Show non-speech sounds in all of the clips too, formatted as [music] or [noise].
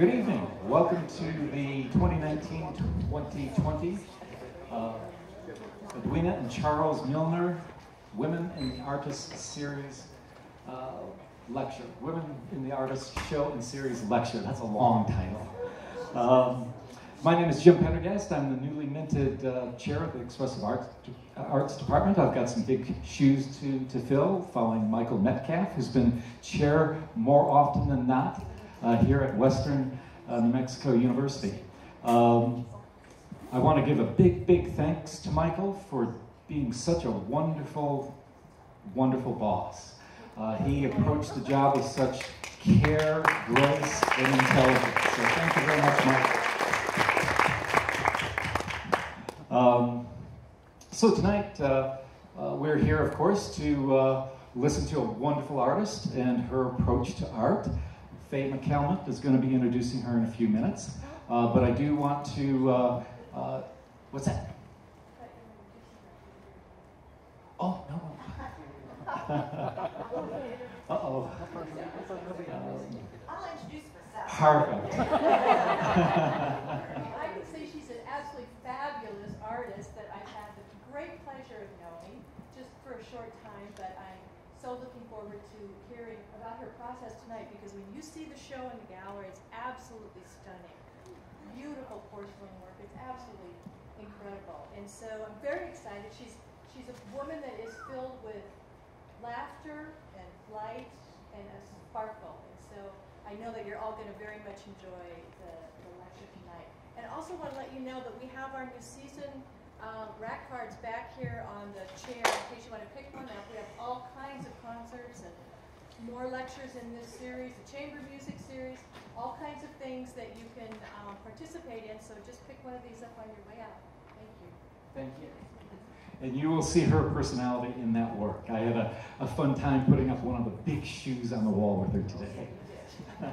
Good evening. Welcome to the 2019-2020 uh, Edwina and Charles Milner Women in the Artists Series uh, Lecture. Women in the Artists Show and Series Lecture. That's a long title. Um, my name is Jim Pendergast. I'm the newly minted uh, chair of the Expressive Arts, Arts Department. I've got some big shoes to, to fill, following Michael Metcalf, who's been chair more often than not uh, here at Western uh, New Mexico University. Um, I want to give a big, big thanks to Michael for being such a wonderful, wonderful boss. Uh, he approached the job with such care, grace, and intelligence. So thank you very much, Michael. Um, so tonight, uh, uh, we're here, of course, to uh, listen to a wonderful artist and her approach to art. Faye McCalmont is going to be introducing her in a few minutes. Uh, but I do want to, uh, uh, what's that? Oh, no. [laughs] Uh-oh. Um, I'll introduce myself. Perfect. [laughs] I can say she's an absolutely fabulous artist that I've had the great pleasure of knowing just for a short time, but I'm so looking forward to hearing about her process tonight because when you see the show in the gallery, it's absolutely stunning. Beautiful porcelain work. It's absolutely incredible. And so I'm very excited. She's she's a woman that is filled with laughter and light and a sparkle. And so I know that you're all going to very much enjoy the, the lecture tonight. And also want to let you know that we have our new season um, rack cards back here on the chair in case you want to pick one up. We have all kinds of concerts and more lectures in this series, the chamber music series, all kinds of things that you can um, participate in. So just pick one of these up on your way out. Thank you. Thank you. And you will see her personality in that work. I had a, a fun time putting up one of the big shoes on the wall with her today. [laughs]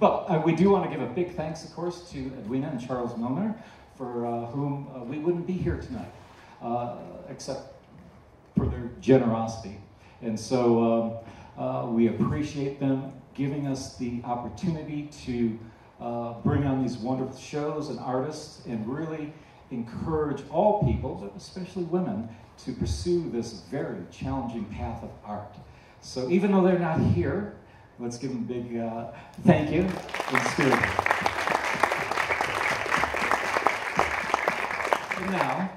but uh, we do want to give a big thanks, of course, to Edwina and Charles Milner, for uh, whom uh, we wouldn't be here tonight, uh, except for their generosity. And so um, uh, we appreciate them giving us the opportunity to uh, bring on these wonderful shows and artists and really encourage all people, but especially women, to pursue this very challenging path of art. So even though they're not here, let's give them a big uh, thank you in spirit. Now.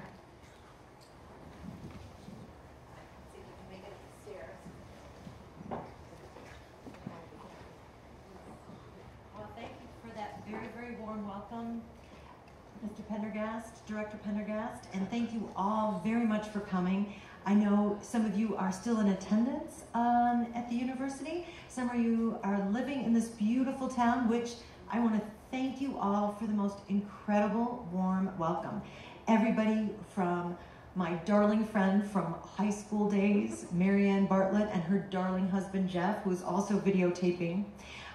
Well, thank you for that very, very warm welcome, Mr. Pendergast, Director Pendergast, and thank you all very much for coming. I know some of you are still in attendance um, at the university. Some of you are living in this beautiful town, which I want to thank you all for the most incredible warm welcome. Everybody from my darling friend from high school days, Marianne Bartlett, and her darling husband Jeff, who is also videotaping.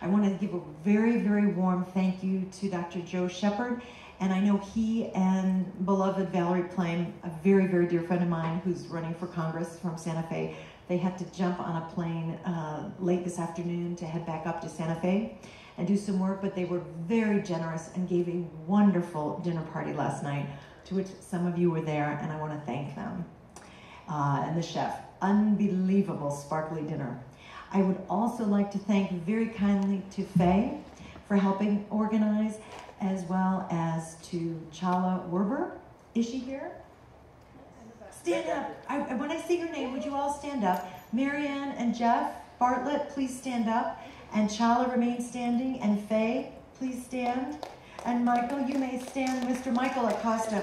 I want to give a very, very warm thank you to Dr. Joe Shepard. And I know he and beloved Valerie Plame, a very, very dear friend of mine who's running for Congress from Santa Fe, they had to jump on a plane uh, late this afternoon to head back up to Santa Fe and do some work, but they were very generous and gave a wonderful dinner party last night, to which some of you were there, and I want to thank them. Uh, and the chef, unbelievable sparkly dinner. I would also like to thank very kindly to Faye for helping organize, as well as to Chala Werber. Is she here? Stand up. I, when I say your name, would you all stand up? Marianne and Jeff Bartlett, please stand up. And Chala remain standing. And Faye, please stand. And Michael, you may stand. Mr. Michael Acosta.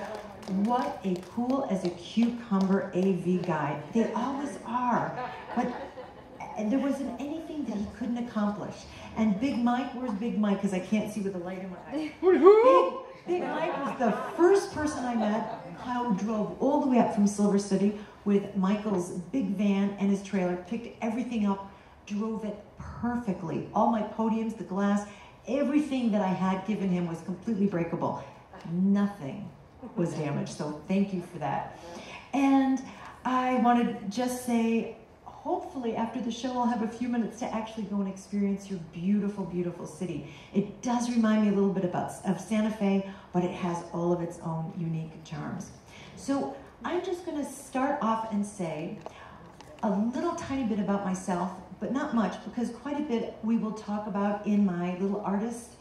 What a cool as a cucumber AV guy. They always are. But and there wasn't anything that he couldn't accomplish. And Big Mike, where's Big Mike? Because I can't see with the light in my eyes. [laughs] Big, Big Mike was the first person I met who drove all the way up from Silver City with Michael's big van and his trailer, picked everything up, drove it perfectly. All my podiums, the glass, everything that I had given him was completely breakable. Nothing was damaged. So thank you for that. And I want to just say hopefully after the show I'll have a few minutes to actually go and experience your beautiful, beautiful city. It does remind me a little bit about of Santa Fe, but it has all of its own unique charms. So I'm just going to start off and say a little tiny bit about myself, but not much because quite a bit we will talk about in my little artist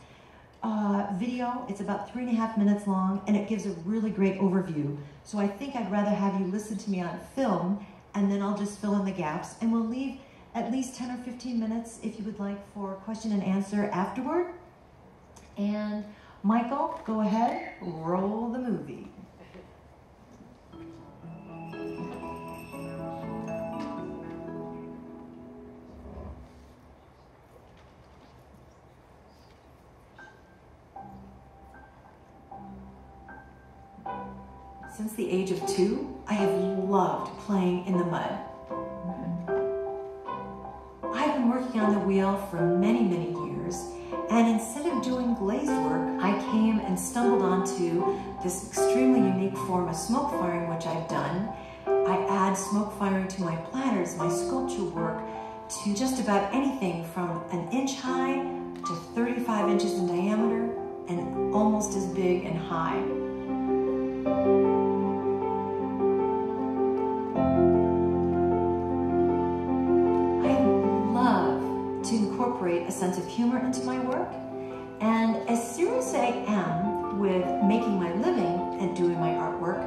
uh, video. It's about three and a half minutes long and it gives a really great overview. So I think I'd rather have you listen to me on film and then I'll just fill in the gaps and we'll leave at least 10 or 15 minutes if you would like for question and answer afterward. And Michael, go ahead, roll the movie. Since the age of two, I have loved playing in the mud. I've been working on the wheel for many, many years, and instead of doing glazed work, I came and stumbled onto this extremely unique form of smoke firing, which I've done. I add smoke firing to my platters, my sculpture work, to just about anything from an inch high to 35 inches in diameter and almost as big and high. Sense of humor into my work. And as serious as I am with making my living and doing my artwork,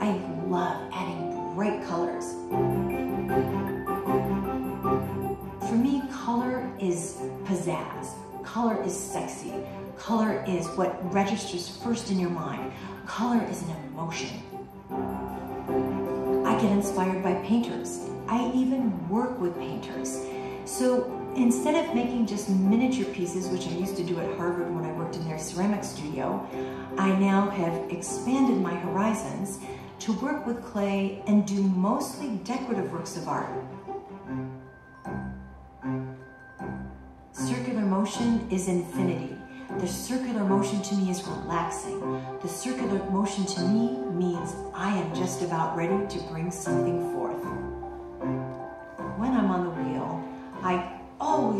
I love adding bright colors. For me, color is pizzazz. Color is sexy. Color is what registers first in your mind. Color is an emotion. I get inspired by painters. I even work with painters. So instead of making just miniature pieces, which I used to do at Harvard when I worked in their ceramic studio, I now have expanded my horizons to work with clay and do mostly decorative works of art. Circular motion is infinity. The circular motion to me is relaxing. The circular motion to me means I am just about ready to bring something forth.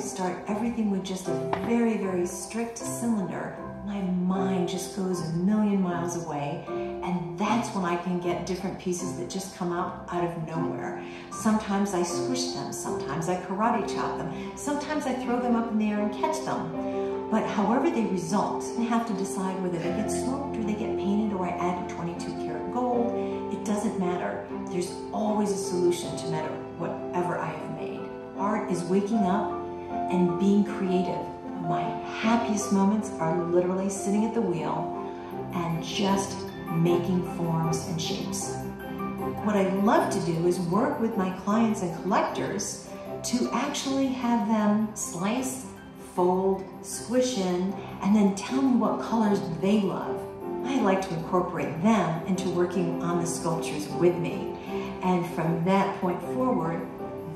Start everything with just a very, very strict cylinder, my mind just goes a million miles away. And that's when I can get different pieces that just come out out of nowhere. Sometimes I squish them, sometimes I karate chop them, sometimes I throw them up in the air and catch them. But however they result, I have to decide whether they get smoked or they get painted or I add 22 karat gold. It doesn't matter. There's always a solution to matter whatever I have made. Art is waking up and being creative. My happiest moments are literally sitting at the wheel and just making forms and shapes. What I love to do is work with my clients and collectors to actually have them slice, fold, squish in, and then tell me what colors they love. I like to incorporate them into working on the sculptures with me. And from that point forward,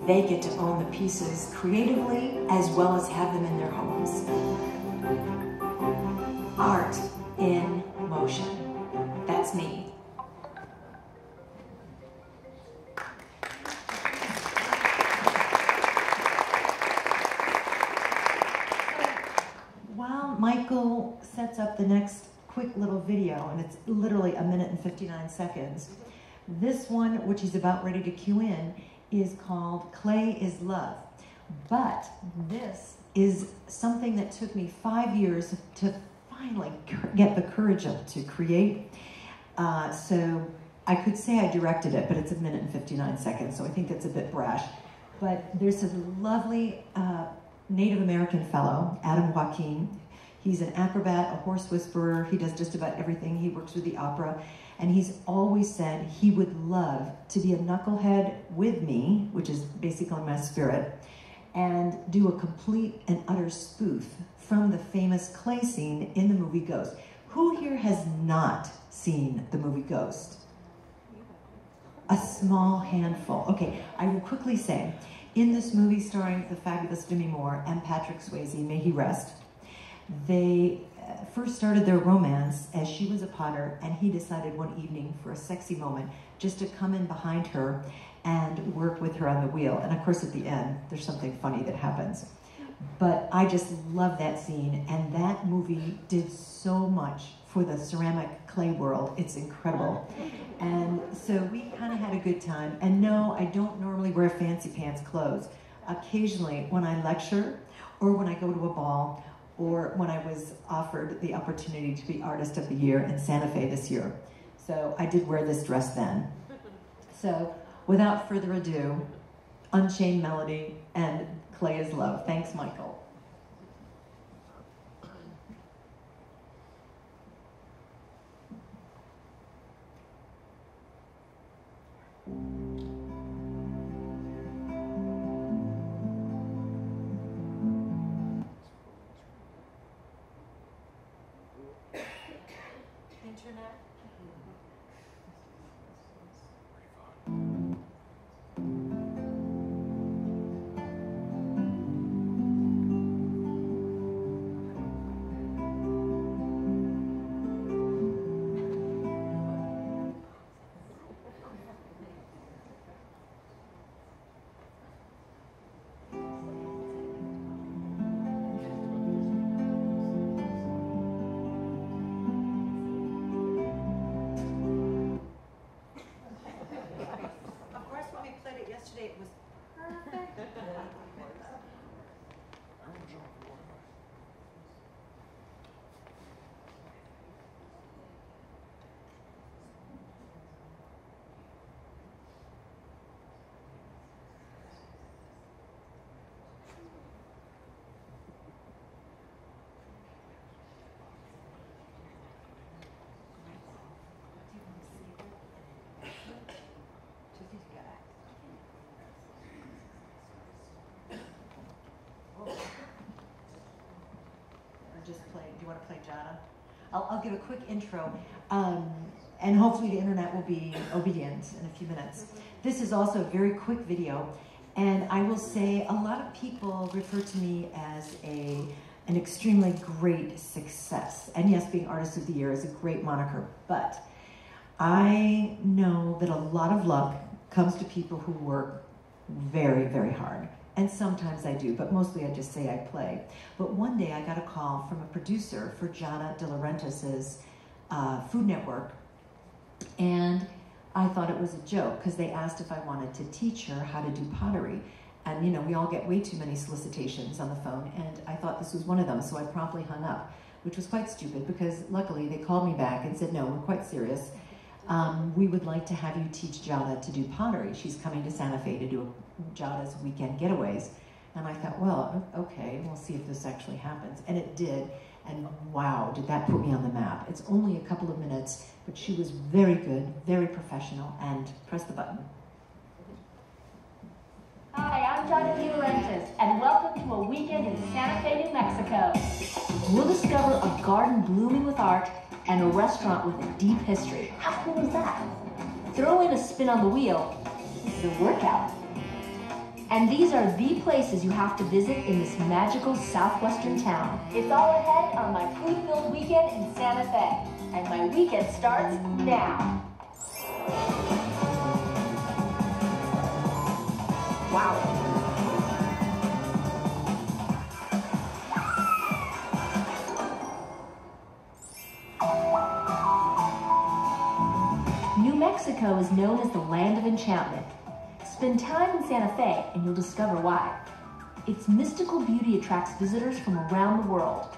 they get to own the pieces creatively as well as have them in their homes. Art in motion. That's me. While Michael sets up the next quick little video, and it's literally a minute and 59 seconds, this one, which he's about ready to cue in, is called Clay is Love. But this is something that took me five years to finally get the courage up to create. Uh, so I could say I directed it, but it's a minute and 59 seconds, so I think that's a bit brash. But there's a lovely uh, Native American fellow, Adam Joaquin. He's an acrobat, a horse whisperer. He does just about everything. He works with the opera. And he's always said he would love to be a knucklehead with me, which is basically my spirit, and do a complete and utter spoof from the famous clay scene in the movie Ghost. Who here has not seen the movie Ghost? A small handful. Okay, I will quickly say, in this movie starring the fabulous Demi Moore and Patrick Swayze, may he rest, they first started their romance as she was a potter and he decided one evening for a sexy moment just to come in behind her and work with her on the wheel. And of course, at the end, there's something funny that happens. But I just love that scene, and that movie did so much for the ceramic clay world. It's incredible. And so we kind of had a good time. And no, I don't normally wear fancy pants clothes. Occasionally, when I lecture, or when I go to a ball, or when I was offered the opportunity to be Artist of the Year in Santa Fe this year. So I did wear this dress then. [laughs] So without further ado, Unchained Melody and Clay is Love. Thanks, Michael. You want to play Giada? I'll, I'll give a quick intro, um, and hopefully the internet will be obedient in a few minutes. This is also a very quick video, and I will say a lot of people refer to me as a an extremely great success. And yes, being Artist of the Year is a great moniker, but I know that a lot of luck comes to people who work very, very hard. And sometimes I do, but mostly I just say I play. But one day I got a call from a producer for Giada De Laurentiis's uh, Food Network, and I thought it was a joke because they asked if I wanted to teach her how to do pottery. And you know, we all get way too many solicitations on the phone, and I thought this was one of them, so I promptly hung up, which was quite stupid because luckily they called me back and said, no, we're quite serious. Um, we would like to have you teach Giada to do pottery. She's coming to Santa Fe to do Giada's weekend getaways. And I thought, well, okay, we'll see if this actually happens. And it did. And wow, did that put me on the map. It's only a couple of minutes, but she was very good, very professional, and press the button. Hi, I'm Giada De Laurentiis, and welcome to a weekend in Santa Fe, New Mexico. We'll discover a garden blooming with art and a restaurant with a deep history. How cool is that? Throw in a spin on the wheel. This is a workout. And these are the places you have to visit in this magical southwestern town. It's all ahead on my food-filled weekend in Santa Fe. And my weekend starts now. Wow. New Mexico is known as the land of enchantment. Spend time in Santa Fe and you'll discover why. Its mystical beauty attracts visitors from around the world.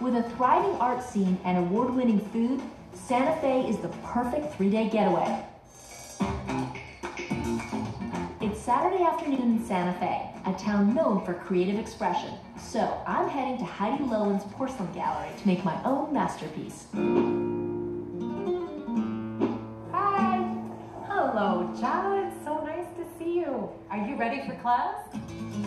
With a thriving art scene and award winning food, Santa Fe is the perfect three day getaway. It's Saturday afternoon in Santa Fe, a town known for creative expression. So I'm heading to Heidi Loewen's Porcelain Gallery to make my own masterpiece. Hi. Hello, John. See. Are you ready for class?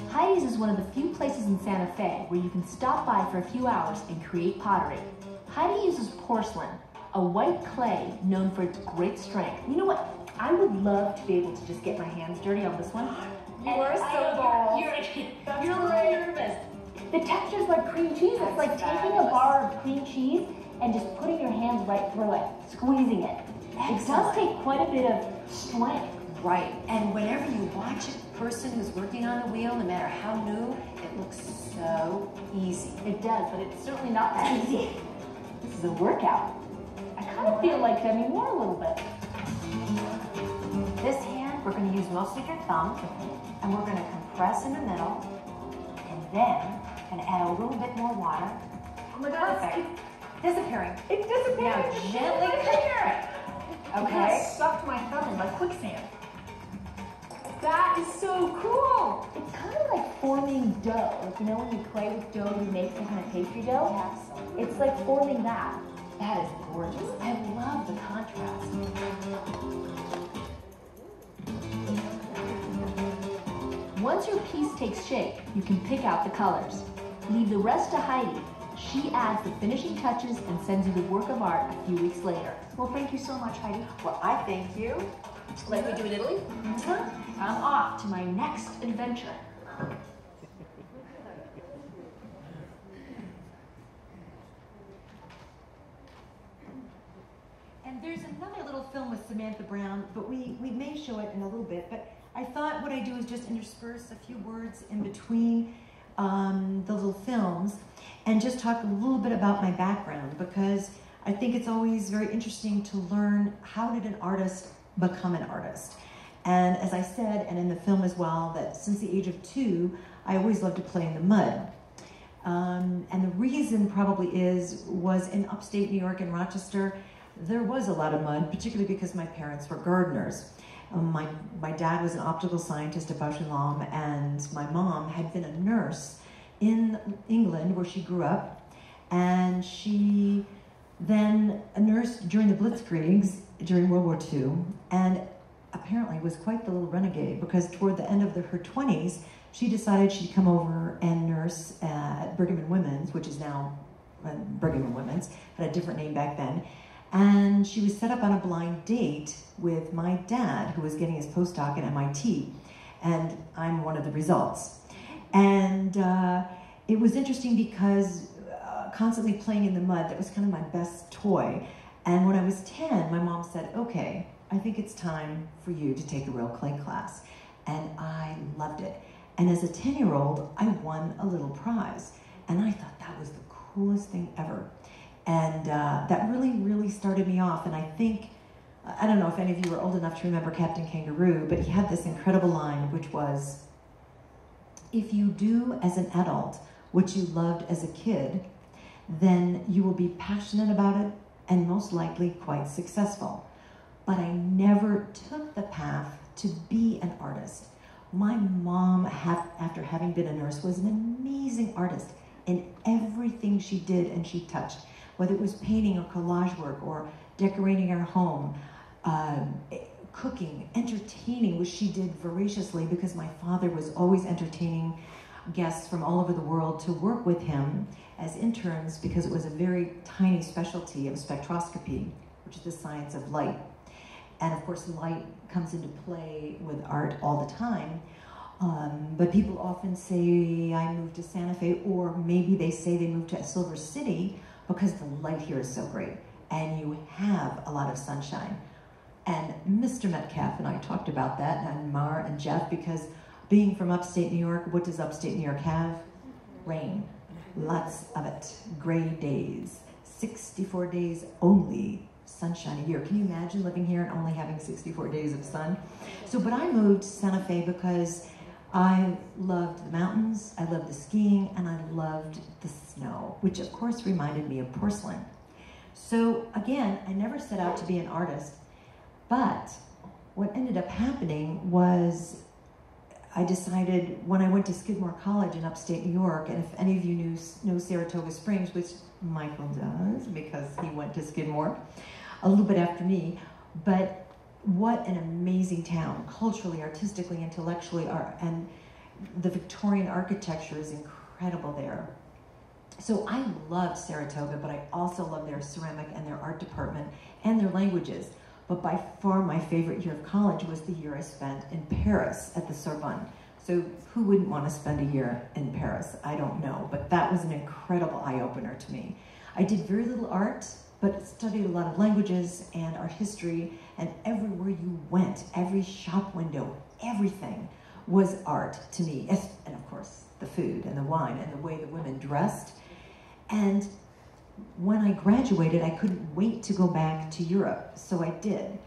Heidi's is one of the few places in Santa Fe where you can stop by for a few hours and create pottery. Heidi uses porcelain, a white clay known for its great strength. You know what? I would love to be able to just get my hands dirty on this one. You And are so know bold. You're, [laughs] That's you're a little great. nervous. The texture's like cream cheese. It's like taking a bar of cream cheese and just putting your hands right through it, squeezing it. It does take quite a bit of strength. Right, and whenever you watch a person who's working on the wheel, no matter how new, it looks so easy. It does, but it's certainly not that easy. This is a workout. I kind of feel like Demi Moore a little bit. This hand, we're gonna use mostly your thumb, and we're gonna compress in the middle, and then gonna add a little bit more water. Oh my God, Perfect. it's, Disappearing. it's disappearing. Now It's gently disappearing. I Okay. sucked my thumb in like quicksand. That is so cool. It's kind of like forming dough. Like, you know, when you play with dough, you make some kind of pastry dough? Absolutely. It's like forming that. That is gorgeous. I love the contrast. Once your piece takes shape, you can pick out the colors. Leave the rest to Heidi. She adds the finishing touches and sends you the work of art a few weeks later. Well, thank you so much, Heidi. Well, I thank you. Like we do in Italy? I'm off to my next adventure. And there's another little film with Samantha Brown, but we, we may show it in a little bit. But I thought what I do is just intersperse a few words in between um, the little films and just talk a little bit about my background because I think it's always very interesting to learn how did an artist become an artist. And as I said, and in the film as well, that since the age of two, I always loved to play in the mud. Um, and the reason probably is was in upstate New York in Rochester, there was a lot of mud, particularly because my parents were gardeners. Um, my, my dad was an optical scientist at Bausch and Lomb, and my mom had been a nurse in England where she grew up, and she then a nurse during the Blitzkriegs during World War II, and apparently was quite the little renegade because toward the end of the, her 20s, she decided she'd come over and nurse at Brigham and Women's, which is now uh, Brigham and Women's, had a different name back then. And she was set up on a blind date with my dad, who was getting his postdoc at MIT. And I'm one of the results. And uh, it was interesting because constantly playing in the mud, that was kind of my best toy. And when I was 10, my mom said, okay, I think it's time for you to take a real clay class. And I loved it. And as a 10 year old, I won a little prize. And I thought that was the coolest thing ever. And uh, that really, really started me off. And I think, I don't know if any of you are old enough to remember Captain Kangaroo, but he had this incredible line, which was If you do as an adult what you loved as a kid, then you will be passionate about it and most likely quite successful. But I never took the path to be an artist. My mom, after having been a nurse, was an amazing artist in everything she did and she touched, whether it was painting or collage work or decorating our home, um, cooking, entertaining, which she did voraciously because my father was always entertaining guests from all over the world to work with him as interns because it was a very tiny specialty of spectroscopy, which is the science of light. And of course, light comes into play with art all the time. Um, but people often say, I moved to Santa Fe, or maybe they say they moved to Silver City because the light here is so great and you have a lot of sunshine. And Mr. Metcalf and I talked about that, and Mar and Jeff, because being from upstate New York, what does upstate New York have? Rain. Lots of it. Gray days. 64 days only sunshine a year. Can you imagine living here and only having 64 days of sun? So, but I moved to Santa Fe because I loved the mountains, I loved the skiing, and I loved the snow, which of course reminded me of porcelain. So again, I never set out to be an artist, but what ended up happening was I decided when I went to Skidmore College in upstate New York, and if any of you knew, know Saratoga Springs, which Michael does because he went to Skidmore a little bit after me, but what an amazing town, culturally, artistically, intellectually, and the Victorian architecture is incredible there. So I loved Saratoga, but I also love their ceramic and their art department and their languages. But by far my favorite year of college was the year I spent in Paris at the Sorbonne. So who wouldn't want to spend a year in Paris? I don't know, but that was an incredible eye-opener to me. I did very little art, but studied a lot of languages and art history And everywhere you went, every shop window, everything was art to me. And of course, the food and the wine and the way the women dressed. And when I graduated, I couldn't wait to go back to Europe, so I did.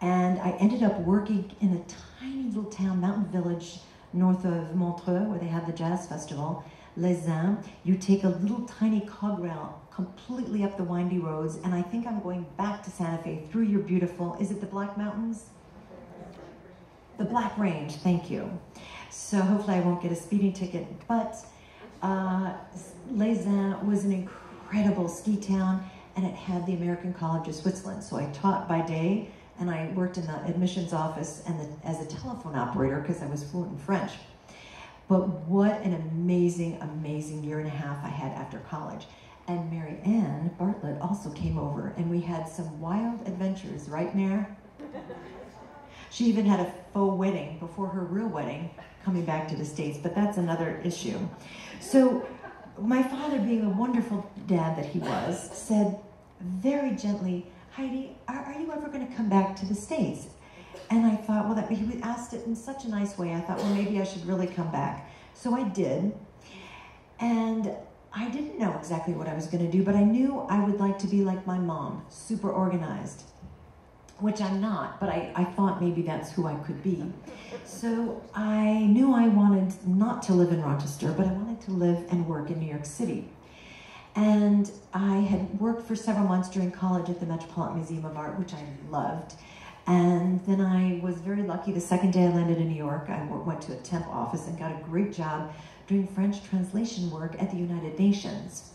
And I ended up working in a tiny little town, mountain village, north of Montreux, where they have the jazz festival, Leysin. You take a little tiny cog rail completely up the windy roads, and I think I'm going back to Santa Fe through your beautiful, is it the Black Mountains? The Black Range, thank you. So hopefully I won't get a speeding ticket, but uh, Leysin was an incredible ski town, and it had the American College of Switzerland. So I taught by day, and I worked in the admissions office and the, as a telephone operator because I was fluent in French. But what an amazing, amazing year and a half I had after college. And Marianne Bartlett also came over, and we had some wild adventures, right, Mary? [laughs] She even had a faux wedding before her real wedding coming back to the States, but that's another issue. So, my father, being the wonderful dad that he was, said very gently, Heidi, are, are you ever going to come back to the States? And I thought, well, that, he asked it in such a nice way. I thought, well, maybe I should really come back. So I did. And I didn't know exactly what I was going to do, but I knew I would like to be like my mom, super organized, which I'm not, but I, I thought maybe that's who I could be. So I knew I wanted not to live in Rochester, but I wanted to live and work in New York City. And I had worked for several months during college at the Metropolitan Museum of Art, which I loved. And then I was very lucky. The second day I landed in New York, I went to a temp office and got a great job doing French translation work at the United Nations.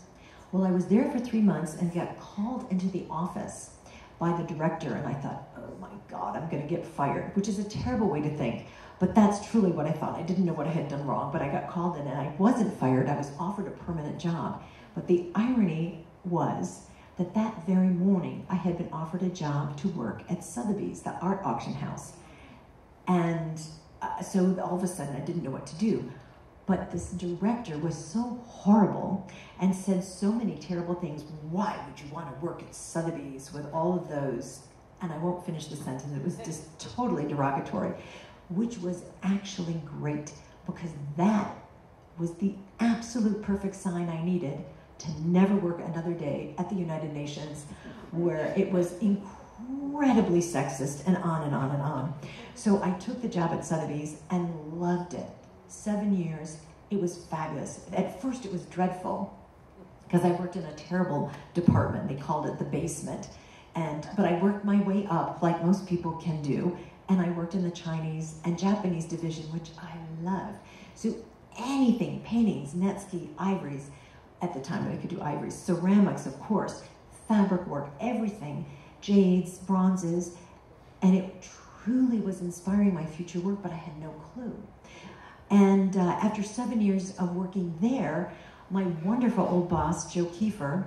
Well, I was there for three months and got called into the office by the director, and I thought, oh my God, I'm going to get fired, which is a terrible way to think. But that's truly what I thought. I didn't know what I had done wrong, but I got called in and I wasn't fired. I was offered a permanent job. But the irony was that that very morning I had been offered a job to work at Sotheby's, the art auction house. And uh, so all of a sudden I didn't know what to do. But this director was so horrible and said so many terrible things. Why would you want to work at Sotheby's with all of those? And I won't finish the sentence, it was just totally derogatory, which was actually great because that was the absolute perfect sign I needed to never work another day at the United Nations where it was incredibly sexist and on and on and on. So I took the job at Sotheby's and loved it seven years. It was fabulous. At first, it was dreadful because I worked in a terrible department. They called it the basement. And, but I worked my way up like most people can do. And I worked in the Chinese and Japanese division, which I loved. So anything, paintings, netsuke, ivories, at the time I could do ivories, ceramics, of course, fabric work, everything, jades, bronzes, and it truly was inspiring my future work, but I had no clue. And uh, after seven years of working there, my wonderful old boss, Joe Kiefer,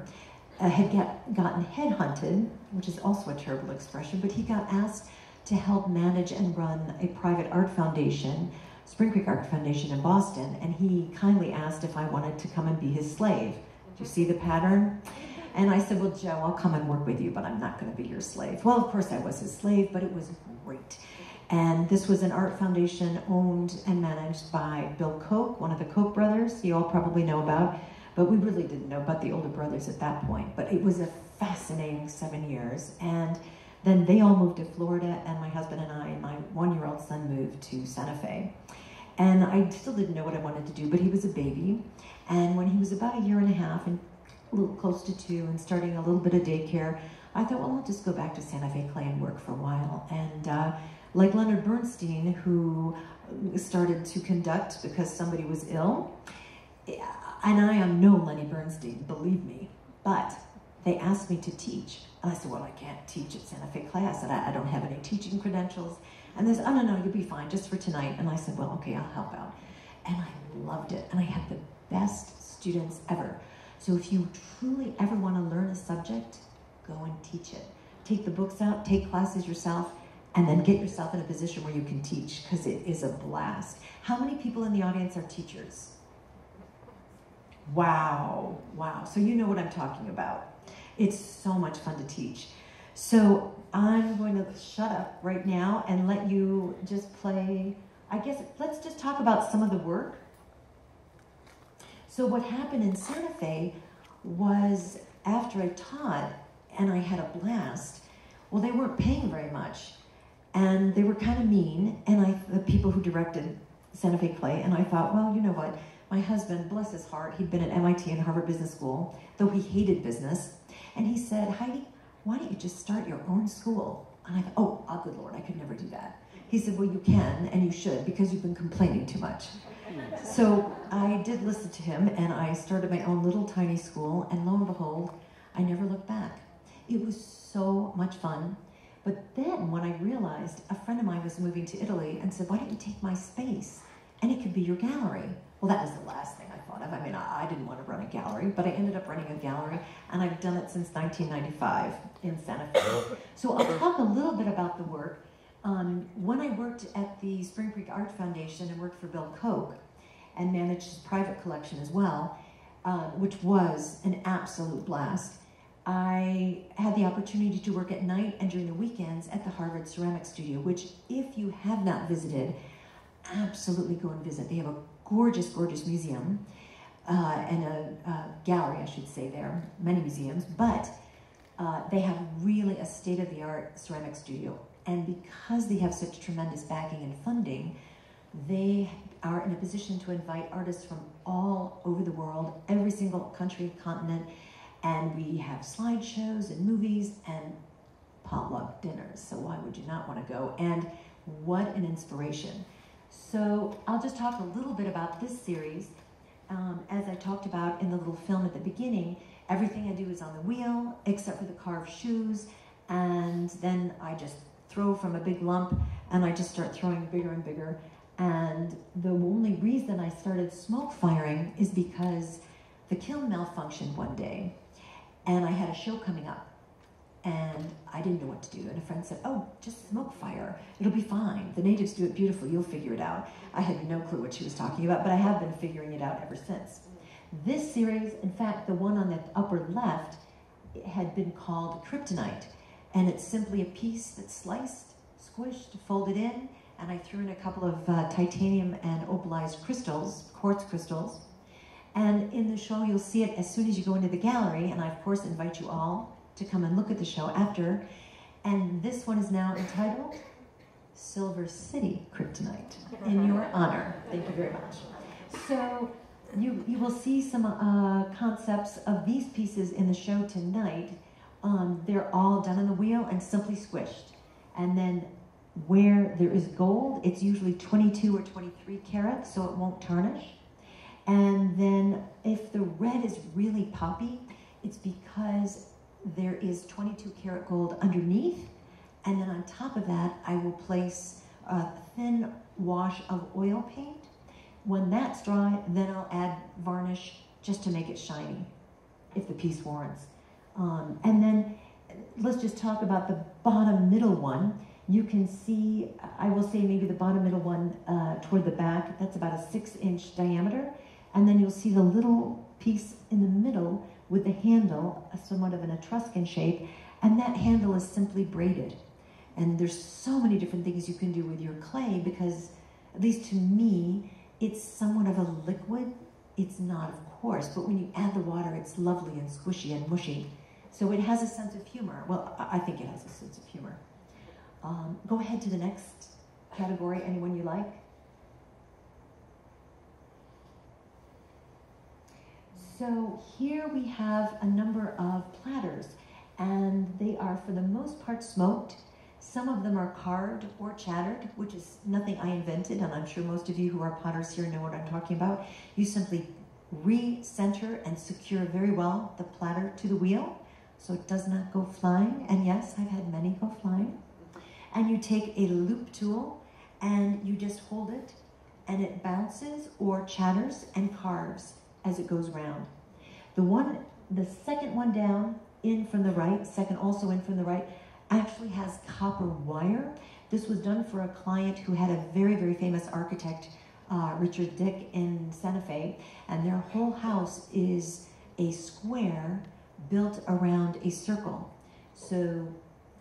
uh, had get, gotten headhunted, which is also a terrible expression, but he got asked to help manage and run a private art foundation, Spring Creek Art Foundation in Boston, and he kindly asked if I wanted to come and be his slave. Do you see the pattern? And I said, well, Joe, I'll come and work with you, but I'm not going to be your slave. Well, of course I was his slave, but it was great. And this was an art foundation owned and managed by Bill Koch, one of the Koch brothers, you all probably know about, but we really didn't know about the older brothers at that point. But it was a fascinating seven years. And then they all moved to Florida, and my husband and I and my one year old son moved to Santa Fe. And I still didn't know what I wanted to do, but he was a baby. And when he was about a year and a half and a little close to two and starting a little bit of daycare, I thought, well, I'll just go back to Santa Fe Clay and work for a while. And uh, like Leonard Bernstein, who started to conduct because somebody was ill. And I am no Lenny Bernstein, believe me, but they asked me to teach. And I said, well, I can't teach at Santa Fe Clay, I I, I don't have any teaching credentials. And they said, oh, no, no, you'll be fine just for tonight. And I said, well, okay, I'll help out. And I loved it. And I had the best students ever. So if you truly ever want to learn a subject, go and teach it. Take the books out, take classes yourself, and then get yourself in a position where you can teach because it is a blast. How many people in the audience are teachers? Wow, wow. So you know what I'm talking about. It's so much fun to teach. So I'm going to shut up right now and let you just play. I guess let's just talk about some of the work. So, what happened in Santa Fe was after I taught and I had a blast, well, they weren't paying very much and they were kind of mean. And I, the people who directed Santa Fe Clay, and I thought, well, you know what? My husband, bless his heart, he'd been at MIT and Harvard Business School, though he hated business. And he said, Heidi, why don't you just start your own school? And I thought, oh, oh, good Lord, I could never do that. He said, well, you can and you should because you've been complaining too much. So I did listen to him and I started my own little tiny school, and lo and behold, I never looked back. It was so much fun. But then when I realized a friend of mine was moving to Italy and said, why don't you take my space? And it could be your gallery. Well, that was the last thing I thought of. I mean, I, didn't want to run a gallery, but I ended up running a gallery, and I've done it since 1995 in Santa Fe. So I'll talk a little bit about the work. Um, when I worked at the Spring Creek Art Foundation and worked for Bill Koch and managed his private collection as well, uh, which was an absolute blast, I had the opportunity to work at night and during the weekends at the Harvard Ceramic Studio, which, if you have not visited, absolutely go and visit. They have a gorgeous, gorgeous museum uh, and a, a, gallery, I should say, there, many museums, but uh, they have really a state of the art ceramic studio. And because they have such tremendous backing and funding, they are in a position to invite artists from all over the world, every single country, continent, and we have slideshows and movies and potluck dinners. So why would you not want to go? And what an inspiration. So I'll just talk a little bit about this series. Um, as I talked about in the little film at the beginning, everything I do is on the wheel except for the carved shoes. And then I just throw from a big lump and I just start throwing bigger and bigger. And the only reason I started smoke firing is because the kiln malfunctioned one day and I had a show coming up and I didn't know what to do. And a friend said, Oh, just smoke fire. It'll be fine. The natives do it beautifully. You'll figure it out. I had no clue what she was talking about, but I have been figuring it out ever since. This series, in fact, the one on the upper left, had been called Kryptonite. And it's simply a piece that's sliced, squished, folded in, and I threw in a couple of uh, titanium and opalized crystals, quartz crystals. And in the show, you'll see it as soon as you go into the gallery, and I, of course, invite you all to come and look at the show after. And this one is now entitled Silver City Kryptonite in your honor. Thank you very much. So you, you will see some uh, concepts of these pieces in the show tonight. Um, they're all done on the wheel and simply squished. And then where there is gold, it's usually 22 or 23 carats, so it won't tarnish. And then if the red is really poppy, it's because there is 22 karat gold underneath. And then on top of that, I will place a thin wash of oil paint. When that's dry, then I'll add varnish just to make it shiny, if the piece warrants. Um, and then let's just talk about the bottom middle one. You can see, I will say maybe the bottom middle one uh, toward the back, that's about a six inch diameter. And then you'll see the little piece in the middle with the handle, somewhat of an Etruscan shape, and that handle is simply braided. And there's so many different things you can do with your clay because, at least to me, it's somewhat of a liquid. It's not, of course, but when you add the water, it's lovely and squishy and mushy. So it has a sense of humor. Well, I think it has a sense of humor. Um, go ahead to the next category, anyone you like. So here we have a number of platters, and they are for the most part smoked. Some of them are carved or chattered, which is nothing I invented, and I'm sure most of you who are potters here know what I'm talking about. You simply re-center and secure very well the platter to the wheel so it does not go flying. And yes, I've had many go flying. And you take a loop tool and you just hold it and it bounces or chatters and carves as it goes round. The one, the second one down, in from the right, second also in from the right, actually has copper wire. This was done for a client who had a very, very famous architect, uh, Richard Dick in Santa Fe, and their whole house is a square built around a circle. So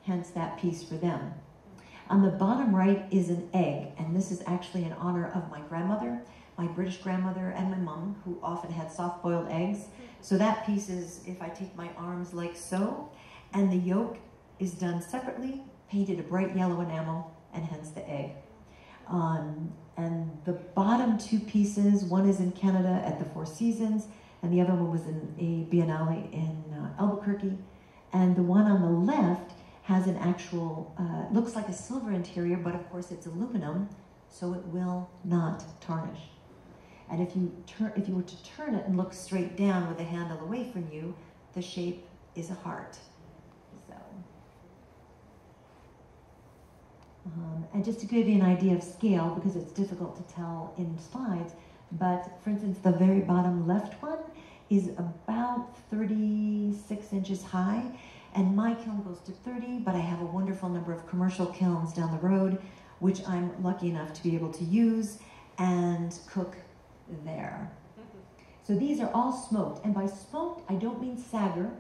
hence that piece for them. On the bottom right is an egg, and this is actually in honor of my grandmother, my British grandmother, and my mom, who often had soft boiled eggs. So that piece is, if I take my arms like so, and the yolk is done separately, painted a bright yellow enamel, and hence the egg. Um, and the bottom two pieces, one is in Canada at the Four Seasons, and the other one was in a Biennale in uh, Albuquerque. And the one on the left has an actual, uh, looks like a silver interior, but of course it's aluminum, so it will not tarnish. And if you turn, if you were to turn it and look straight down with the handle away from you, the shape is a heart. So, um, and just to give you an idea of scale, because it's difficult to tell in slides, but for instance, the very bottom left one is about 36 inches high, and my kiln goes to 30, but I have a wonderful number of commercial kilns down the road, which I'm lucky enough to be able to use and cook there. So these are all smoked, and by smoked, I don't mean sagger.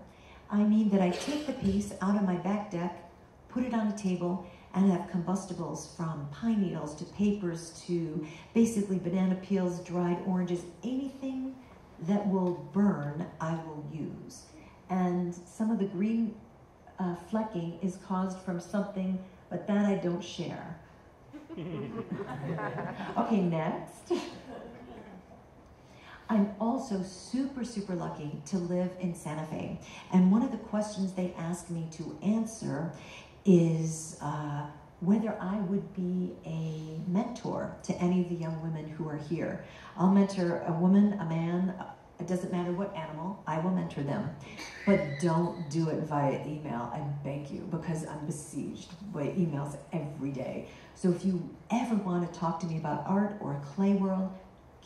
I mean that I take the piece out of my back deck, put it on a table, and have combustibles from pine needles to papers to basically banana peels, dried oranges, anything that will burn, I will use. And some of the green uh, flecking is caused from something, but that I don't share. [laughs] okay, next. I'm also super, super lucky to live in Santa Fe. And one of the questions they asked me to answer is uh, whether I would be a mentor to any of the young women who are here. I'll mentor a woman, a man, it doesn't matter what animal, I will mentor them. But don't do it via email, I beg you, because I'm besieged by emails every day. So if you ever want to talk to me about art or a clay world,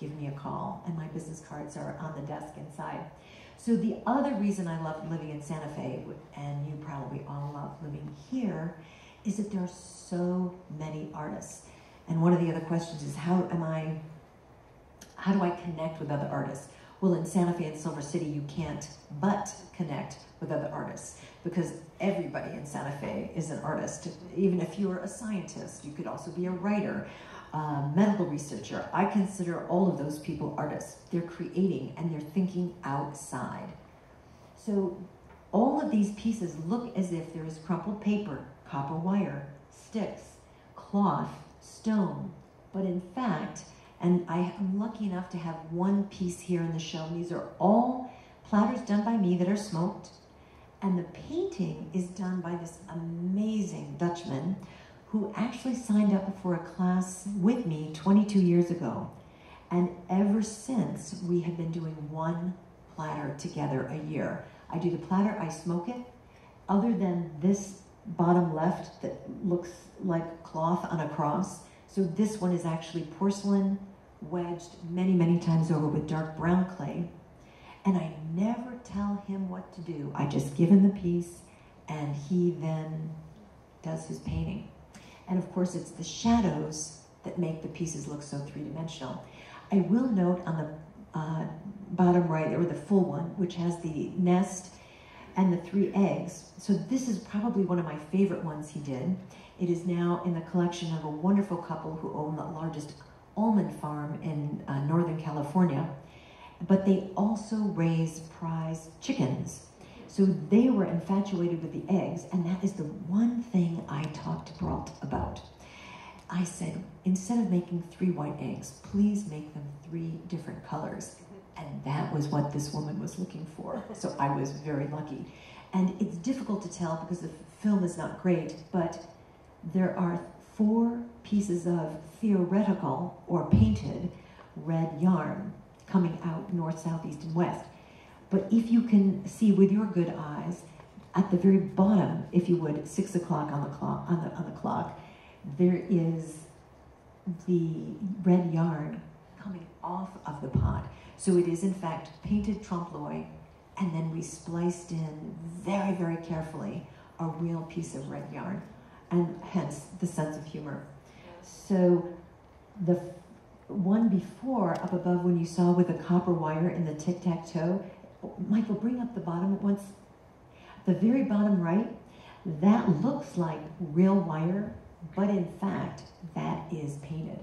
give me a call. And my business cards are on the desk inside. So the other reason I love living in Santa Fe, and you probably all love living here, is that there are so many artists. And one of the other questions is how am I, how do I connect with other artists? Well, in Santa Fe and Silver City, you can't but connect with other artists because everybody in Santa Fe is an artist. Even if you're a scientist, you could also be a writer, a medical researcher. I consider all of those people artists. They're creating and they're thinking outside. So all of these pieces look as if there is crumpled paper, copper wire, sticks, cloth, stone, but in fact, and I am lucky enough to have one piece here in the show. And these are all platters done by me that are smoked. And the painting is done by this amazing Dutchman who actually signed up for a class with me 22 years ago. And ever since, we have been doing one platter together a year. I do the platter, I smoke it. Other than this bottom left that looks like cloth on a cross, so this one is actually porcelain wedged many, many times over with dark brown clay. And I never tell him what to do. I just give him the piece and he then does his painting. And of course, it's the shadows that make the pieces look so three dimensional. I will note on the uh, bottom right, or the full one, which has the nest and the three eggs. So this is probably one of my favorite ones he did. It is now in the collection of a wonderful couple who own the largest almond farm in uh, Northern California, but they also raise prize chickens. So they were infatuated with the eggs, and that is the one thing I talked to Brault about. I said, instead of making three white eggs, please make them three different colors. Mm-hmm. And that was what this woman was looking for. [laughs] So I was very lucky. And it's difficult to tell because the film is not great, but there are four pieces of theoretical or painted red yarn coming out north, south, east, and west. But if you can see with your good eyes, at the very bottom, if you would, six o'clock on the clock, on the, on the clock, there is the red yarn coming off of the pot. So it is in fact painted trompe l'oeil, and then we spliced in very, very carefully a real piece of red yarn and hence the sense of humor. So the one before up above when you saw with the copper wire in the tic-tac-toe, Michael, bring up the bottom at once. The very bottom right, That looks like real wire, but in fact, that is painted.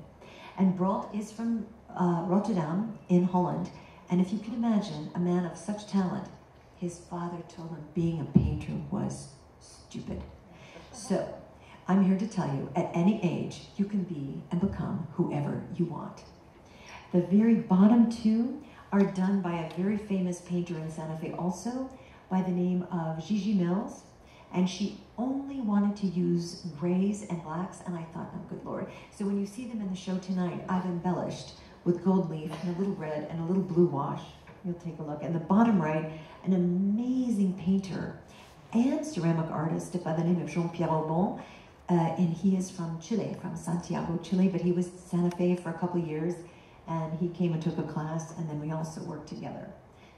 And Brault is from uh, Rotterdam in Holland. And if you can imagine a man of such talent, his father told him being a painter was stupid. So I'm here to tell you at any age, you can be and become whoever you want. The very bottom two are done by a very famous painter in Santa Fe, also by the name of Gigi Mills. And she only wanted to use grays and blacks, and I thought, oh, good lord. So when you see them in the show tonight, I've embellished with gold leaf and a little red and a little blue wash. You'll take a look. And the bottom right, an amazing painter and ceramic artist by the name of Jean-Pierre Aubon. Uh, and he is from Chile, from Santiago, Chile, but he was Santa Fe for a couple years and he came and took a class, and then we also worked together.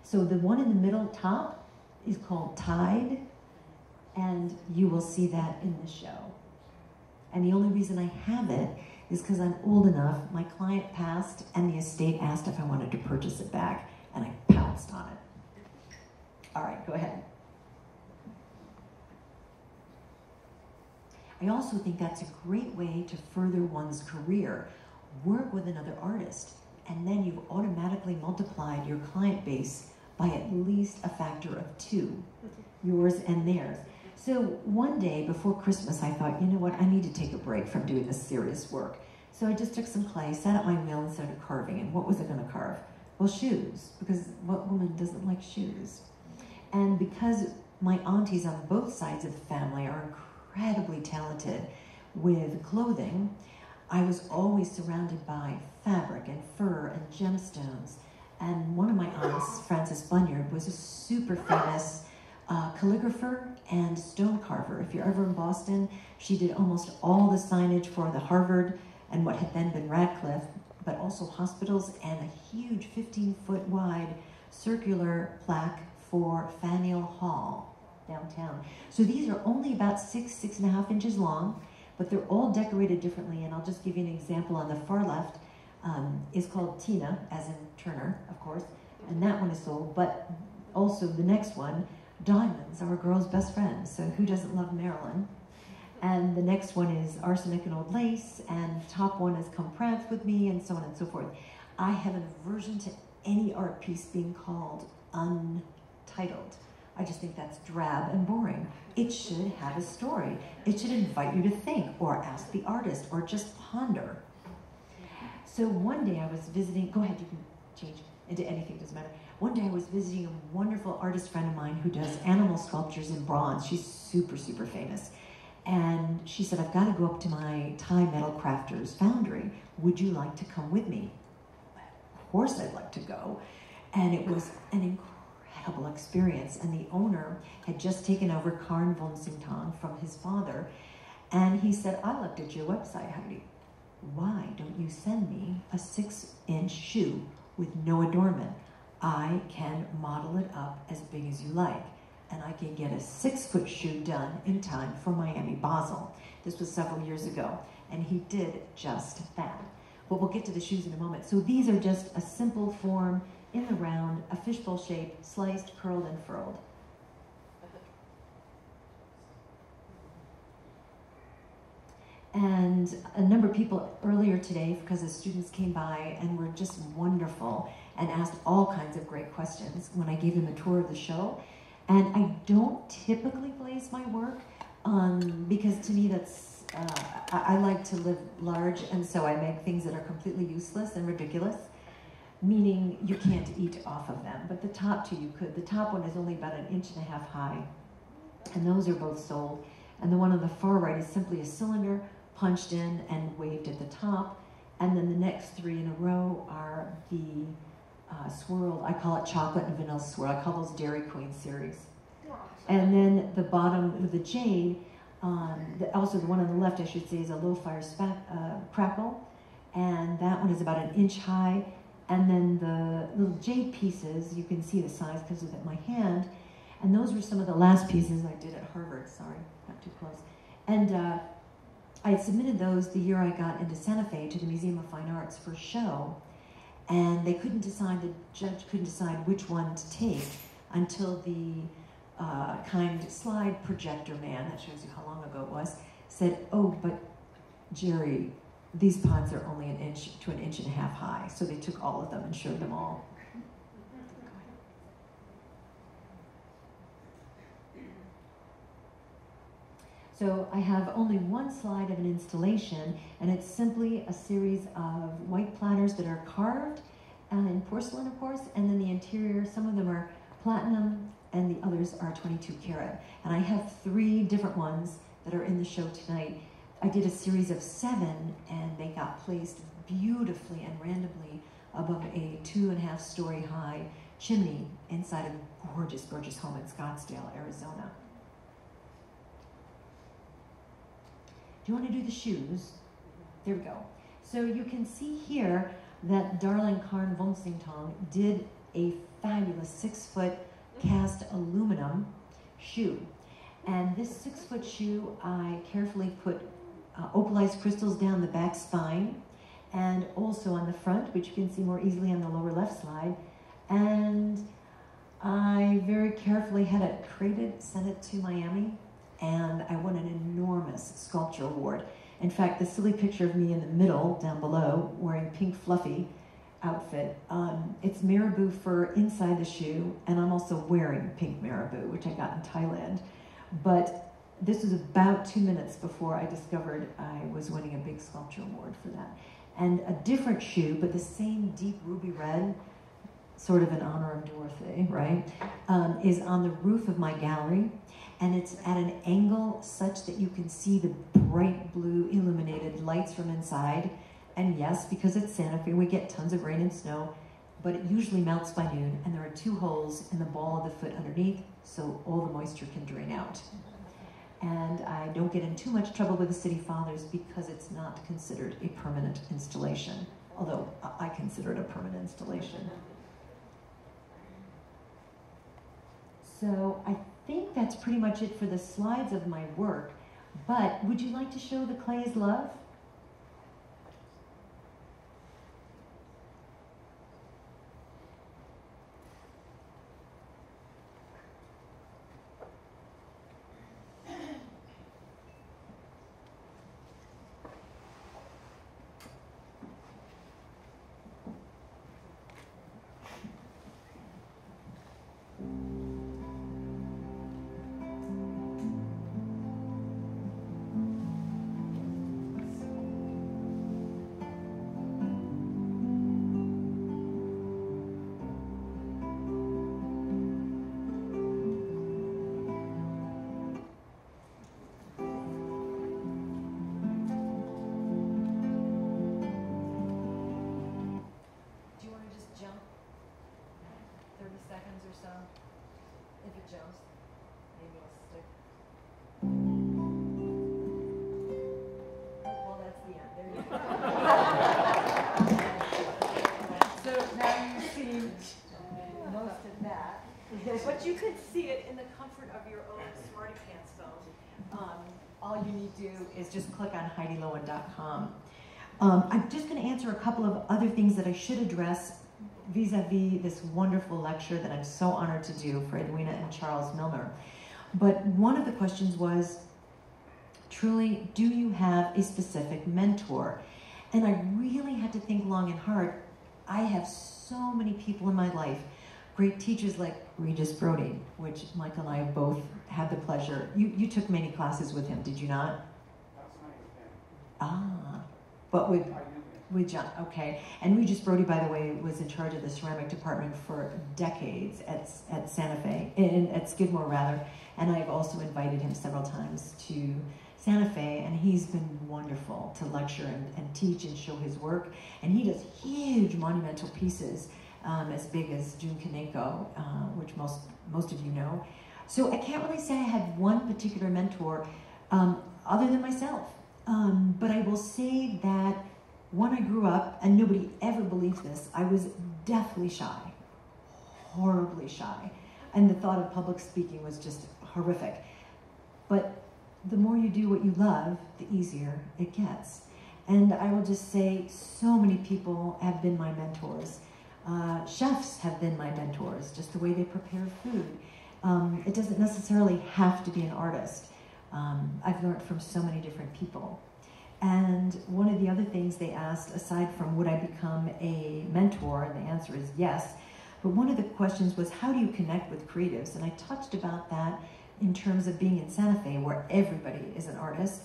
So the one in the middle top is called Tide, and you will see that in the show. And the only reason I have it is because I'm old enough. My client passed, and the estate asked if I wanted to purchase it back, and I pounced on it. All right, go ahead. I also think that's a great way to further one's career. Work with another artist and then you've automatically multiplied your client base by at least a factor of two, yours and theirs. So one day before Christmas, I thought, you know what, I need to take a break from doing this serious work. So I just took some clay, sat at my wheel, and started carving. And what was I going to carve? Well, shoes, because what woman doesn't like shoes? And because my aunties on both sides of the family are incredibly talented with clothing, I was always surrounded by fabric and fur and gemstones. And one of my aunts, [gasps] Frances Bunyard, was a super famous uh, calligrapher and stone carver. If you're ever in Boston, she did almost all the signage for the Harvard and what had then been Radcliffe, but also hospitals and a huge 15 foot wide circular plaque for Faneuil Hall downtown. So these are only about six, six and a half inches long but they're all decorated differently. And I'll just give you an example on the far left um, is called Tina, as in Turner, of course, and that one is sold. But also the next one, Diamonds, our girl's best friend. So who doesn't love Marilyn? And the next one is Arsenic and Old Lace, and top one is Come Prance with Me, and so on and so forth. I have an aversion to any art piece being called untitled. I just think that's drab and boring. It should have a story. It should invite you to think or ask the artist or just ponder. So one day I was visiting, go ahead, you can change into anything, doesn't matter. One day I was visiting a wonderful artist friend of mine who does animal sculptures in bronze. She's super, super famous. And she said, I've got to go up to my Thai metal crafters foundry. Would you like to come with me? Of course I'd like to go. And it was an incredible experience. And the owner had just taken over Karn von Singtong from his father. And he said, I looked at your website, Heidi. Why don't you send me a six inch shoe with no adornment? I can model it up as big as you like. And I can get a six foot shoe done in time for Miami Basel. This was several years ago. And he did just that. But we'll get to the shoes in a moment. So these are just a simple form in the round, a fishbowl shape, sliced, curled, and furled. And a number of people earlier today, because the students came by and were just wonderful and asked all kinds of great questions when I gave them a tour of the show. And I don't typically blaze my work um, because to me that's, uh, I, I like to live large and so I make things that are completely useless and ridiculous meaning you can't eat off of them. But the top two you could. The top one is only about an inch and a half high, and those are both sold. And the one on the far right is simply a cylinder punched in and waved at the top. And then the next three in a row are the uh, swirled, I call it chocolate and vanilla swirl. I call those Dairy Queen series. And then the bottom with the jade, um, the, also the one on the left, I should say, is a low fire spat, uh, crackle. And that one is about an inch high and then the little jade pieces, you can see the size because of my hand. And those were some of the last pieces I did at Harvard. Sorry, not too close. And uh, I had submitted those the year I got into Santa Fe to the Museum of Fine Arts for show. And they couldn't decide, the judge couldn't decide which one to take until the uh, kind slide projector man, that shows you how long ago it was, said, Oh, but Jerry, these pods are only an inch to an inch and a half high. So they took all of them and showed them all. So I have only one slide of an installation, and it's simply a series of white platters that are carved and in porcelain, of course, and then the interior, some of them are platinum, and the others are 22 karat. And I have three different ones that are in the show tonight. I did a series of seven, and they got placed beautifully and randomly above a two and a half story high chimney inside a gorgeous, gorgeous home in Scottsdale, Arizona. Do you want to do the shoes? There we go. So you can see here that Darling Karn Vonsingtong did a fabulous six foot cast aluminum shoe. And this six foot shoe, I carefully put uh, opalized crystals down the back spine and also on the front, which you can see more easily on the lower left slide. And I very carefully had it crated, sent it to Miami, and I won an enormous sculpture award. In fact, the silly picture of me in the middle, down below, wearing pink fluffy outfit, um, it's marabou fur inside the shoe, and I'm also wearing pink marabou, which I got in Thailand. But this was about two minutes before I discovered I was winning a big sculpture award for that. And a different shoe, but the same deep ruby red, sort of in honor of Dorothy, right, um, is on the roof of my gallery and it's at an angle such that you can see the bright blue illuminated lights from inside. And yes, because it's Santa Fe, we get tons of rain and snow, but it usually melts by noon, and there are two holes in the ball of the foot underneath, so all the moisture can drain out. And I don't get in too much trouble with the city fathers because it's not considered a permanent installation, although I consider it a permanent installation. So I think that's pretty much it for the slides of my work. But would you like to show the clay is love? Jumps, maybe it'll stick. Well, that's the end. There you go. [laughs] so now you've seen most of that. But you could see it in the comfort of your own Smarty Pants phone. Um, all you need to do is just click on HeidiLoewen.com. Um, I'm just going to answer a couple of other things that I should address vis-a-vis this wonderful lecture that I'm so honored to do for Edwina and Charles Milner. But one of the questions was, truly, do you have a specific mentor? And I really had to think long and hard. I have so many people in my life, great teachers like Regis Brodie, which Michael and I have both had the pleasure. You, you took many classes with him, did you not? Ah, but with with John, okay. And Regis Brodie, by the way, was in charge of the ceramic department for decades at, at Santa Fe, in, at Skidmore rather. And I've also invited him several times to Santa Fe, and he's been wonderful to lecture and, and teach and show his work. And he does huge monumental pieces, um, as big as Jun Kaneko, uh, which most, most of you know. So I can't really say I had one particular mentor um, other than myself. Um, but I will say that when I grew up, and nobody ever believed this, I was deathly shy, horribly shy. And the thought of public speaking was just horrific. But the more you do what you love, the easier it gets. And I will just say, so many people have been my mentors. Uh, chefs have been my mentors, just the way they prepare food. Um, it doesn't necessarily have to be an artist. Um, I've learned from so many different people. And one of the other things they asked, aside from would I become a mentor, and the answer is yes, but one of the questions was how do you connect with creatives? And I touched about that in terms of being in Santa Fe, where everybody is an artist.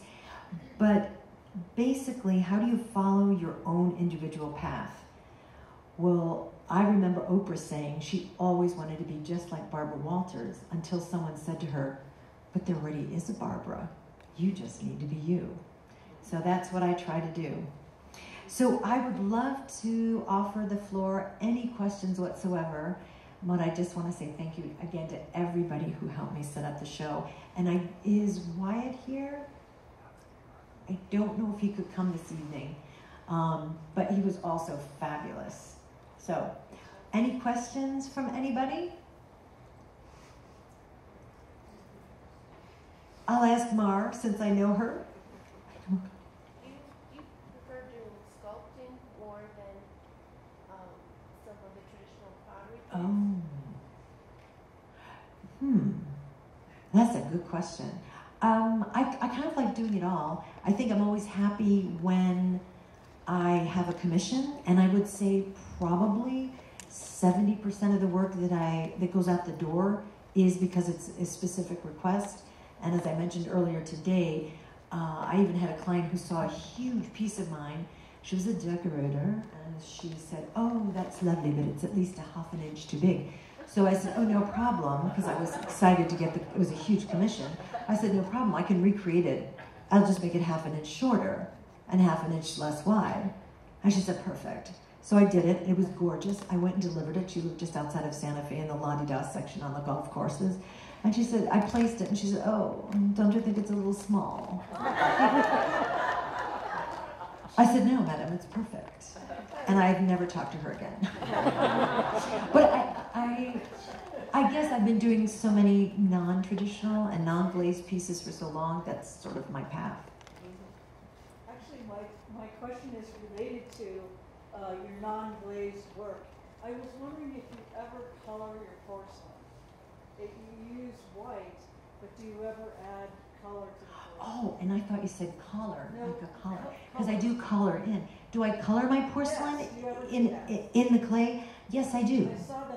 But basically, how do you follow your own individual path? Well, I remember Oprah saying she always wanted to be just like Barbara Walters until someone said to her, But there already is a Barbara. You just need to be you. So that's what I try to do. So I would love to offer the floor any questions whatsoever. But I just want to say thank you again to everybody who helped me set up the show. And I is Wyatt here? I don't know if he could come this evening, um, but he was also fabulous. So, any questions from anybody? I'll ask Mar since I know her. You, you prefer doing sculpting more than, um, some of the traditional pottery? Oh. Hmm. That's a good question. Um, I, I kind of like doing it all. I think I'm always happy when I have a commission, and I would say probably 70% of the work that I that goes out the door is because it's a specific request. And as I mentioned earlier today, uh, I even had a client who saw a huge piece of mine. She was a decorator, and she said, "Oh, that's lovely, but it's at least a half an inch too big." So I said, "Oh, no problem," because I was excited to get the. It was a huge commission. I said, "No problem. I can recreate it. I'll just make it half an inch shorter and half an inch less wide." And she said, "Perfect." So I did it. It was gorgeous. I went and delivered it. She lived just outside of Santa Fe in the La Di section on the golf courses. And she said, I placed it, and she said, Oh, don't you think it's a little small? I said, No, madam, it's perfect. And I've never talked to her again. [laughs] but I, I, I guess I've been doing so many non traditional and non glazed pieces for so long, that's sort of my path. Actually, my, my question is related to uh, your non-glazed work. I was wondering if you ever color your porcelain. If you use white, but do you ever add color to the porcelain? Oh, and I thought you said color, No, like a color. co- Because I do color in. Do I color my porcelain Yes, do in, in the clay? Yes, I do. I saw the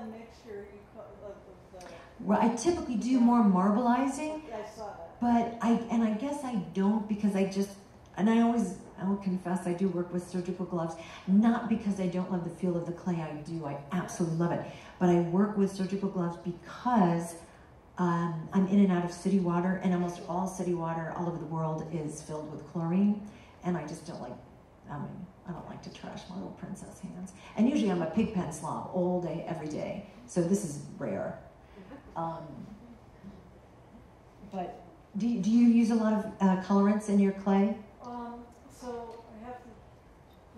you co- of, of the, Well, I typically do more marbleizing, I saw that. but I and I guess I don't because I just and I always I will confess I do work with surgical gloves, not because I don't love the feel of the clay. I do. I absolutely love it. But I work with surgical gloves because um, I'm in and out of city water, and almost all city water all over the world is filled with chlorine, and I just don't like. I mean, I don't like to trash my little princess hands. And usually I'm a pig pen slob all day, every day. So this is rare. Um, but do, you- do you use a lot of uh, colorants in your clay? Um, so I have to,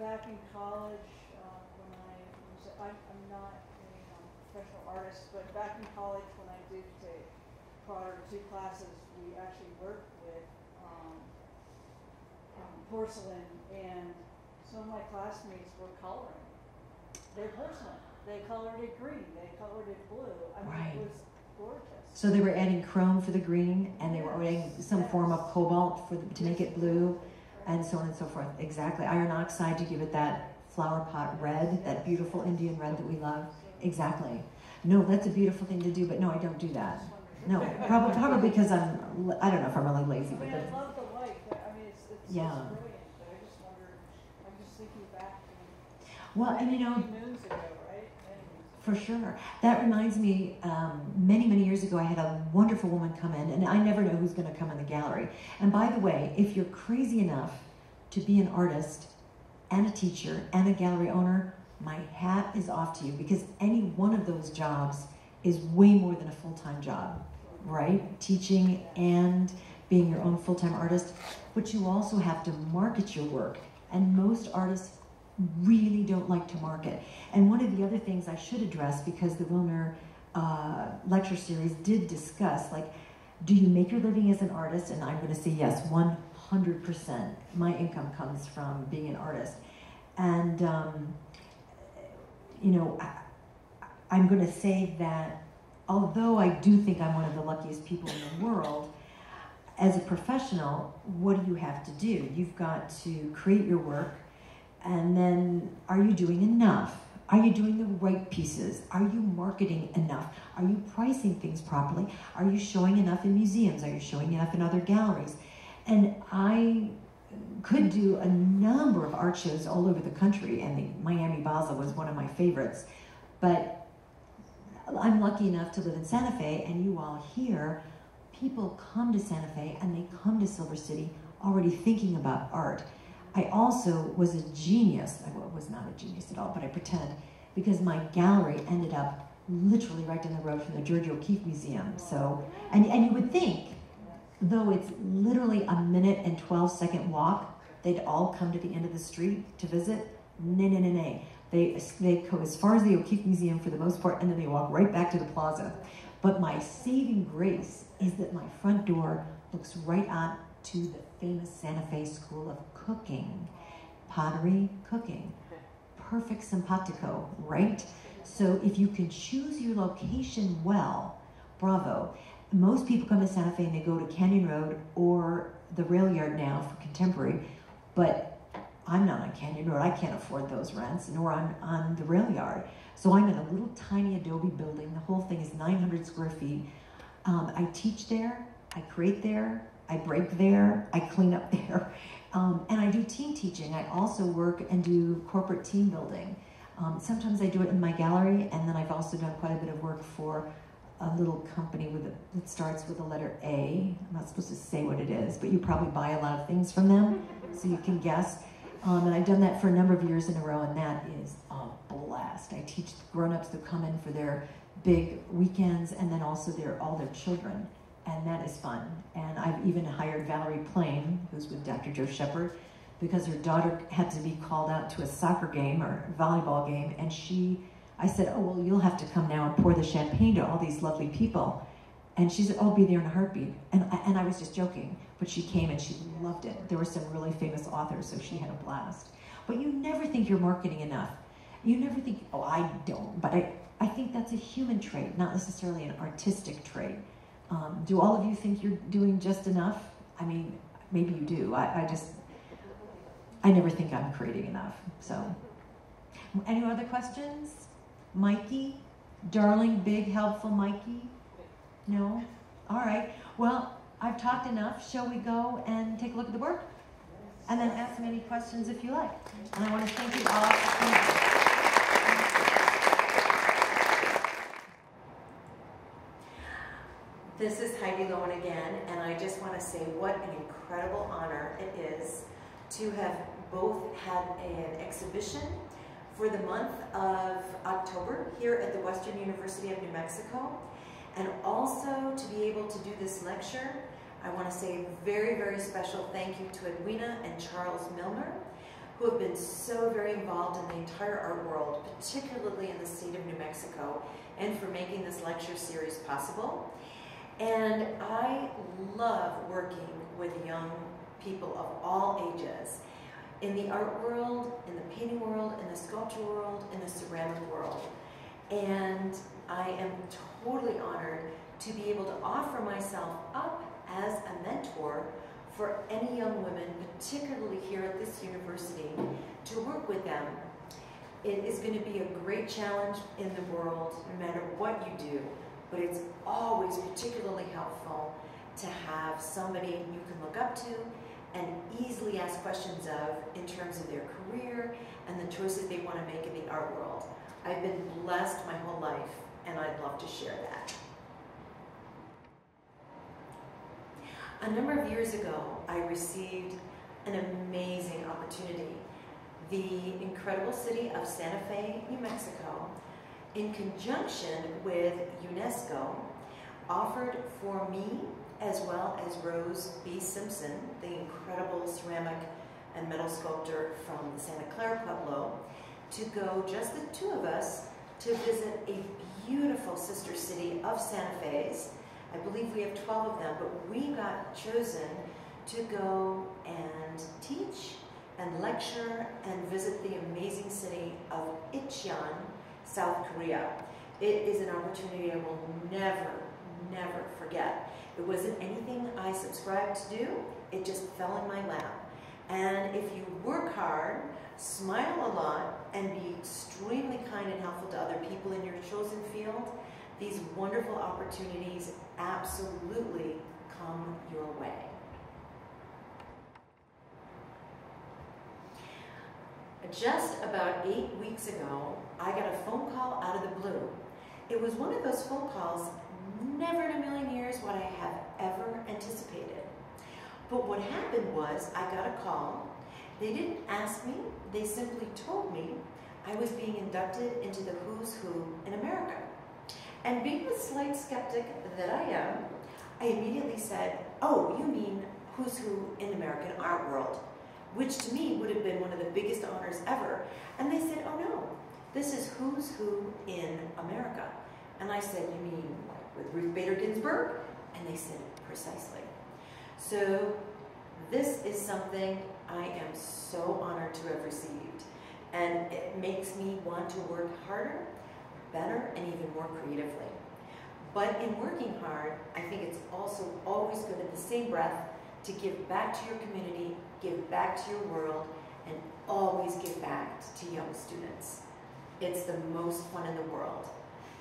back in college, uh, when I was, I'm, I'm not a um, professional artist, but back in college when I did take prior to two classes, we actually worked with, um, um, porcelain and some of my classmates were coloring their porcelain. They colored it green, they colored it blue. I mean, Right. it was. So they were adding chrome for the green, and they were adding some form of cobalt for the, to make it blue, and so on and so forth. Exactly. Iron oxide to give it that flower pot red, that beautiful Indian red that we love. Exactly. No, that's a beautiful thing to do, but no, I don't do that. No, probably probably because I'm I don't know if I'm really lazy I with mean, I love the but I mean, it's, it's, Yeah. brilliant, but I just wonder, I'm just thinking back to Well, and you know, many moons ago, right? Many moons For sure. That reminds me, um, many, many years ago, I had a wonderful woman come in, and I never know who's going to come in the gallery. And by the way, if you're crazy enough to be an artist and a teacher and a gallery owner, my hat is off to you because any one of those jobs is way more than a full time job, right? Teaching and being your own full time artist. But you also have to market your work. And most artists really don't like to market. And one of the other things I should address, because the Milner uh, lecture series did discuss, like, do you make your living as an artist? And I'm going to say yes, 100%. My income comes from being an artist. And, um, you know, I, I'm going to say that although I do think I'm one of the luckiest people in the world, as a professional, what do you have to do? You've got to create your work, and then are you doing enough? Are you doing the right pieces? Are you marketing enough? Are you pricing things properly? Are you showing enough in museums? Are you showing enough in other galleries? And I could do a number of art shows all over the country, and the Miami Basel was one of my favorites. But I'm lucky enough to live in Santa Fe, and you all here, people come to Santa Fe and they come to Silver City already thinking about art. I also was a genius. I was not a genius at all, but I pretend, because my gallery ended up literally right down the road from the Georgia O'Keeffe Museum. So, and, and you would think, though it's literally a minute and 12 second walk, they'd all come to the end of the street to visit. Nay, nay, nay, nay. They, they go as far as the O'Keeffe Museum for the most part, and then they walk right back to the plaza. But my saving grace is that my front door looks right on to the famous Santa Fe School of Cooking, pottery cooking. Perfect simpatico, right? So if you can choose your location well, bravo. Most people come to Santa Fe and they go to Canyon Road or the rail yard now for contemporary, but I'm not on Canyon Road. I can't afford those rents, nor on, on the rail yard. So I'm in a little tiny adobe building. The whole thing is 900 square feet. Um, I teach there, I create there, I break there, I clean up [laughs] there, um, and I do team teaching. I also work and do corporate team building. Um, sometimes I do it in my gallery, and then I've also done quite a bit of work for a little company with a, that starts with the letter A. I'm not supposed to say what it is, but you probably buy a lot of things from them, [laughs] so you can guess. Um, and I've done that for a number of years in a row, and that is a blast. I teach grown-ups to come in for their big weekends, and then also their all their children, and that is fun. And I've even hired Valerie Plain, who's with Dr. Joe Shepard, because her daughter had to be called out to a soccer game or volleyball game, and she, I said, oh well, you'll have to come now and pour the champagne to all these lovely people. And she said, oh, I'll be there in a heartbeat. And, and I was just joking, but she came and she loved it. There were some really famous authors, so she had a blast. But you never think you're marketing enough. You never think, oh, I don't. But I, I think that's a human trait, not necessarily an artistic trait. Um, do all of you think you're doing just enough? I mean, maybe you do. I, I just, I never think I'm creating enough. So, any other questions? Mikey? Darling, big, helpful Mikey? No? All right. Well, I've talked enough. Shall we go and take a look at the work? And then ask me any questions if you like. And I want to thank you all for coming. This is Heidi Loewen again, and I just want to say what an incredible honor it is to have both had an exhibition for the month of October here at the Western University of New Mexico, and also to be able to do this lecture. I want to say a very, very special thank you to Edwina and Charles Milner, who have been so very involved in the entire art world, particularly in the state of New Mexico, and for making this lecture series possible. And I love working with young people of all ages in the art world, in the painting world, in the sculpture world, in the ceramic world. And I am totally honored to be able to offer myself up as a mentor for any young women, particularly here at this university, to work with them. It is going to be a great challenge in the world, no matter what you do, but it's always particularly helpful to have somebody you can look up to and easily ask questions of in terms of their career and the choices they want to make in the art world. I've been blessed my whole life, and I'd love to share that. A number of years ago, I received an amazing opportunity. The incredible city of Santa Fe, New Mexico, in conjunction with UNESCO, offered for me, as well as Rose B. Simpson, the incredible ceramic and metal sculptor from the Santa Clara Pueblo, to go, just the two of us, to visit a beautiful sister city of Santa Fe's. I believe we have 12 of them, but we got chosen to go and teach and lecture and visit the amazing city of Icheon, South Korea. It is an opportunity I will never, never forget. It wasn't anything I subscribed to do, it just fell in my lap. And if you work hard, smile a lot, and be extremely kind and helpful to other people in your chosen field, these wonderful opportunities absolutely come your way. Just about eight weeks ago, I got a phone call out of the blue. It was one of those phone calls, never in a million years would I have ever anticipated. But what happened was, I got a call. They didn't ask me, they simply told me I was being inducted into the who's who in America. And being the slight skeptic that I am, I immediately said, Oh, you mean who's who in American art world? Which to me would have been one of the biggest honors ever. And they said, Oh no, this is who's who in America. And I said, You mean with Ruth Bader Ginsburg? And they said, Precisely. So this is something I am so honored to have received. And it makes me want to work harder, better, and even more creatively. But in working hard, I think it's also always good in the same breath to give back to your community, give back to your world, and always give back to young students. It's the most fun in the world.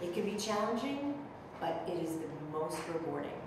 It can be challenging, but it is the most rewarding.